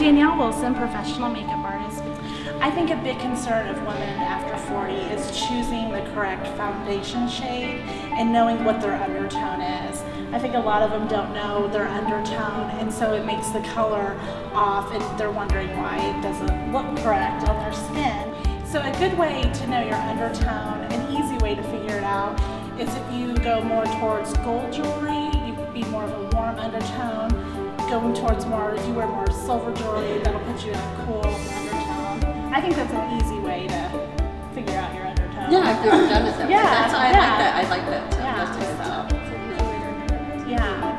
Danielle Wilson, professional makeup artist. I think a big concern of women after 40 is choosing the correct foundation shade and knowing what their undertone is. I think a lot of them don't know their undertone and so it makes the color off and they're wondering why it doesn't look correct on their skin. So a good way to know your undertone, an easy way to figure it out, is if you go more towards gold jewelry, you'd be more of a warm undertone. Going towards more, if you wear more silver jewelry, that'll put you in a cool undertone. I think that's an easy way to figure out your undertone. Yeah, I've never done it that way. Yeah, That's, I yeah. like that. I like that. Yeah. That's Yeah.